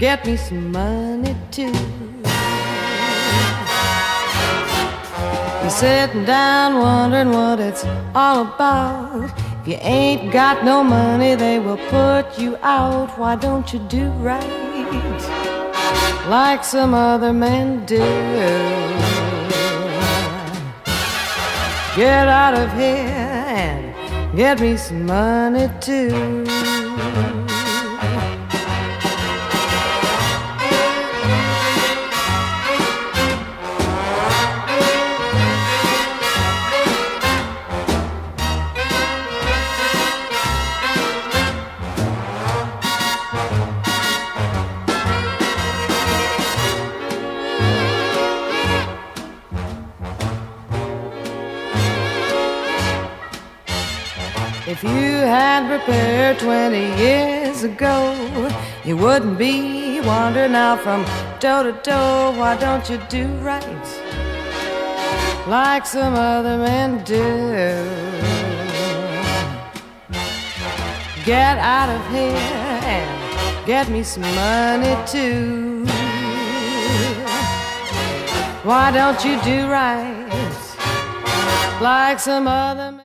Get me some money too. You're sitting down wondering what it's all about. If you ain't got no money, they will put you out. Why don't you do right like some other men do? Get out of here and get me some money too. If you had prepared 20 years ago, you wouldn't be wandering out from toe to toe. Why don't you do right like some other men do? Get out of here and get me some money too. Why don't you do right like some other men?